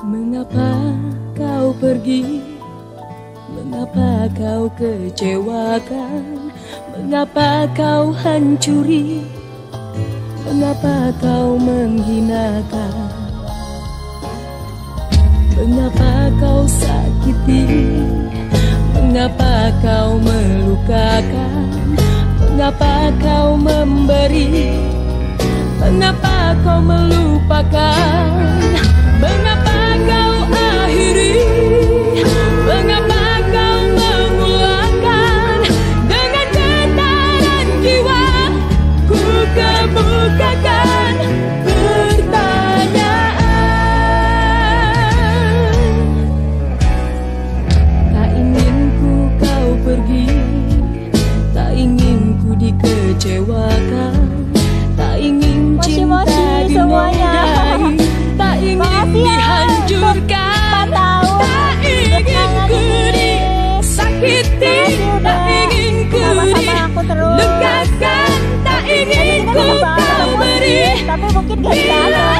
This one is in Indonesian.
Mengapa kau pergi? Mengapa kau kecewakan? Mengapa kau hancuri? Mengapa kau menghinakan? Mengapa kau sakiti? Mengapa kau melukakan? Mengapa kau memberi? Mengapa kau melupakan? nó mới một cái gì đó rồi